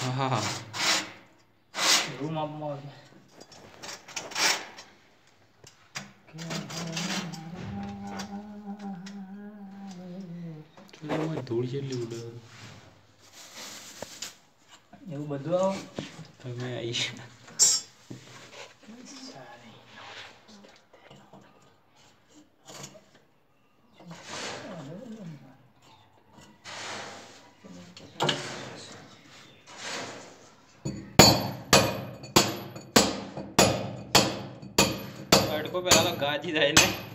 哈哈哈！又骂不骂去？最近我读了些书了。有没读哦？都没啊！一。अड़को पे तो गाजी जाए